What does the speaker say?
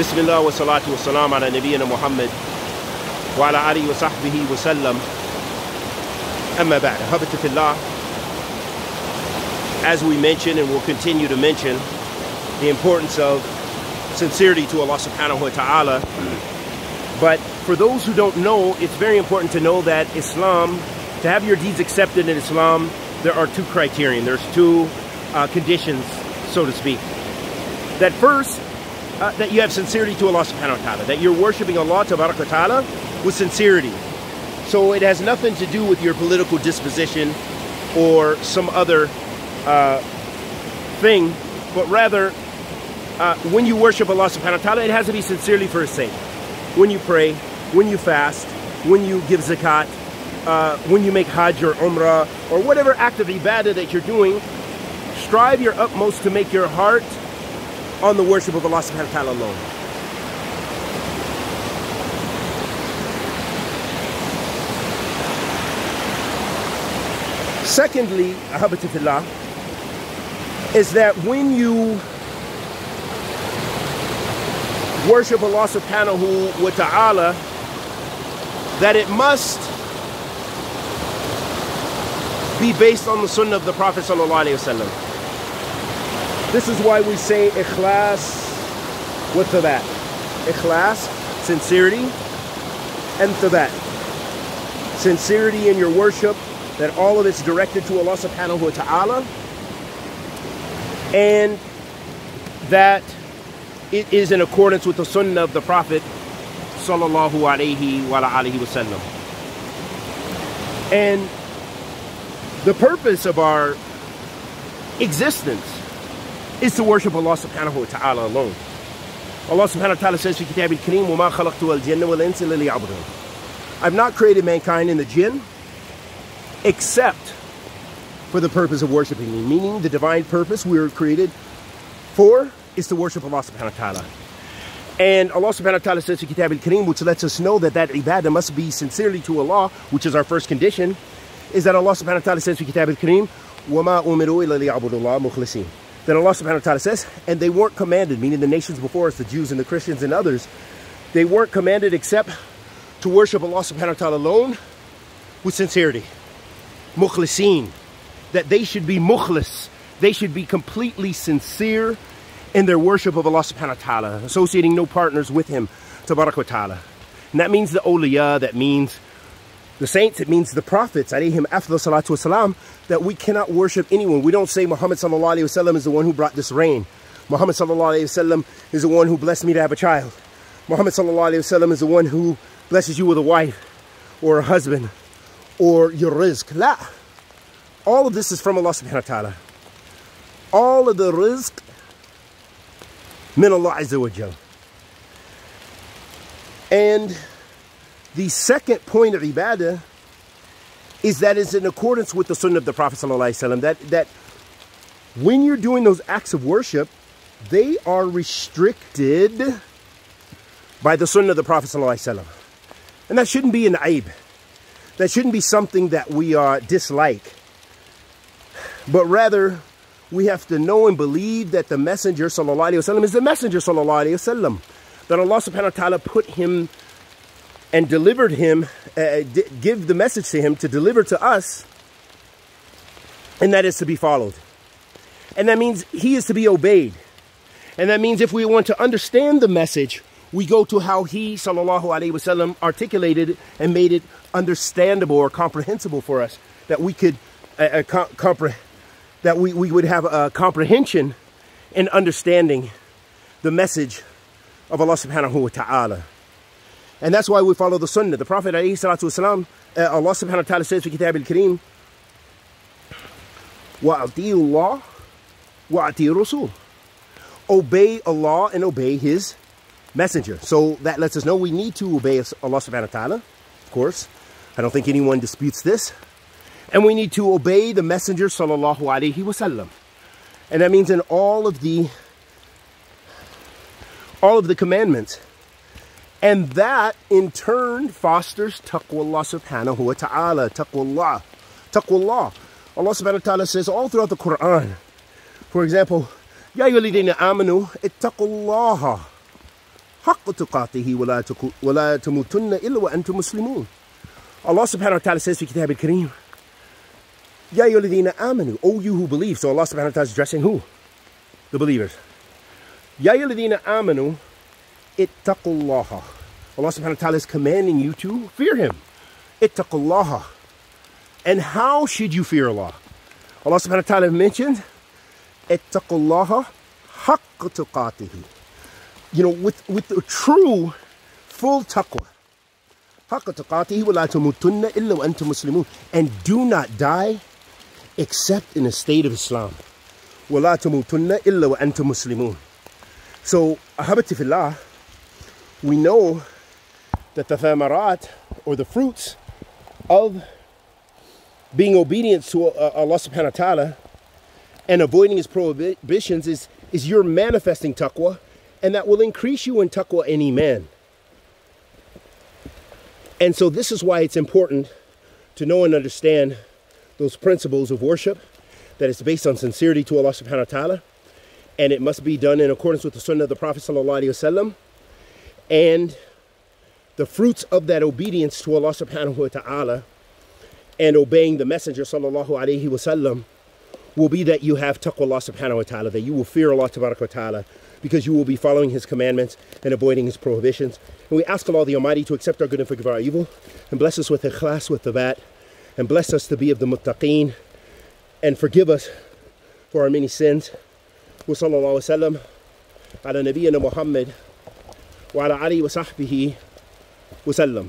بسم الله والصلاة والسلام على نبينا محمد وعلى آله وصحبه وسلم أما بعد أحبة في الله as we mentioned and will continue to mention the importance of sincerity to Allah subhanahu wa ta'ala but for those who don't know it's very important to know that Islam to have your deeds accepted in Islam there are two criterion there's two uh, conditions so to speak that first uh, that you have sincerity to Allah subhanahu wa ta'ala, that you're worshiping Allah ta'ala with sincerity. So it has nothing to do with your political disposition or some other uh, thing, but rather uh, when you worship Allah subhanahu wa ta'ala, it has to be sincerely for His sake. When you pray, when you fast, when you give zakat, uh, when you make hajj or umrah, or whatever act of ibadah that you're doing, strive your utmost to make your heart on the worship of Allah subhanahu wa ta'ala alone. Secondly, ahabatifillah, is that when you worship Allah subhanahu wa ta'ala, that it must be based on the sunnah of the Prophet sallallahu alaihi wasallam. This is why we say ikhlas with that. Ikhlas, sincerity, and that. Sincerity in your worship, that all of it's directed to Allah subhanahu wa ta'ala, and that it is in accordance with the sunnah of the Prophet sallallahu alayhi wa alihi wasallam. And the purpose of our existence is to worship Allah subhanahu wa ta'ala alone. Allah subhanahu wa ta'ala says, كتاب الكريم وما خلقت الجن والإنس إلا ليعبدون. I've not created mankind in the jinn except for the purpose of worshiping me, meaning the divine purpose we were created for is to worship Allah subhanahu wa ta'ala. And Allah subhanahu wa ta'ala says to Kitab al-Kareem, which lets us know that that ibadah must be sincerely to Allah, which is our first condition, is that Allah subhanahu wa ta'ala says to Kitab al-Kareem, وَمَا أُمِرُوا إِلَّا لِيَعْبُدُوا اللَّهَ مُخْلِصِينَ that Allah subhanahu wa ta'ala says, and they weren't commanded, meaning the nations before us, the Jews and the Christians and others, they weren't commanded except to worship Allah subhanahu wa ta'ala alone with sincerity. Mukhlisin. That they should be mukhlis. They should be completely sincere in their worship of Allah subhanahu wa ta'ala, associating no partners with Him, tabarak wa ta'ala. And that means the awliya, that means the saints, it means the prophets, alayhim afdal salatu wasalam, that we cannot worship anyone. We don't say Muhammad sallallahu alayhi wasallam is the one who brought this rain. Muhammad sallallahu alayhi wasallam is the one who blessed me to have a child. Muhammad sallallahu alayhi wasallam is the one who blesses you with a wife or a husband or your rizq. La. All of this is from Allah subhanahu wa ta'ala. All of the rizq min Allah azza wa jal. And the second point of ibadah is that it's in accordance with the sunnah of the Prophet ﷺ, that, that when you're doing those acts of worship, they are restricted by the sunnah of the Prophet ﷺ. And that shouldn't be an aib. That shouldn't be something that we uh, dislike. But rather, we have to know and believe that the Messenger ﷺ is the Messenger ﷺ. That Allah subhanahu wa ta'ala put him and delivered him, uh, give the message to him to deliver to us, and that is to be followed. And that means he is to be obeyed. And that means if we want to understand the message, we go to how he, sallallahu alaihi wasallam, articulated and made it understandable or comprehensible for us, that we could uh, uh, compre that we, we would have a comprehension and understanding the message of Allah subhanahu wa ta'ala. And that's why we follow the sunnah. The Prophet والسلام, uh, Allah subhanahu wa ta'ala says in Kitab al-Kareem, وَأَطِيعُ اللَّهِ وَأَطِيعُ الرَّسُولِ Obey Allah and obey His messenger. So that lets us know we need to obey Allah subhanahu wa ta'ala, of course. I don't think anyone disputes this. And we need to obey the messenger sallallahu alaihi wasallam. And that means in all of the all of the commandments and that in turn fosters taqwallah subhanahu wa ta'ala. Taqwallah. Taqwallah. Allah subhanahu wa ta'ala says all throughout the Quran, for example, Ya yulidina amanu ittaqullaha haqqa tuqatihi wa la tamutunna illa wa antum muslimun. Allah subhanahu wa ta'ala says in Kitab al-Kareem, Ya yulidina amanu, O you who believe. So Allah subhanahu wa ta'ala is addressing who? The believers. Ya yulidina amanu آمنوا اتقوا الله Allah subhanahu wa ta'ala is commanding you to fear him اتقوا الله And how should you fear Allah? Allah subhanahu wa ta'ala mentioned اتقوا الله حق تقاته you know, with, with the true, full taqwa. And do not die except in a state of Islam. So, ahabati fillah, we know that the thamarat, or the fruits of being obedient to uh, Allah subhanahu wa ta'ala and avoiding his prohibitions is, is you're manifesting taqwa and that will increase you in taqwa and iman. And so this is why it's important to know and understand those principles of worship that is based on sincerity to Allah subhanahu wa ta'ala and it must be done in accordance with the sunnah of the Prophet sallallahu alaihi wasallam and the fruits of that obedience to Allah subhanahu wa ta'ala and obeying the messenger sallallahu alaihi wasallam will be that you have taqwa subhanahu wa ta'ala that you will fear Allah Subhanahu wa ta'ala because you will be following his commandments and avoiding his prohibitions. And we ask Allah the Almighty to accept our good and forgive our evil and bless us with ikhlas with the bat and bless us to be of the muttaqeen and forgive us for our many sins. Wa sallallahu wasallam ala muhammad وعلى آله وصحبه وسلم.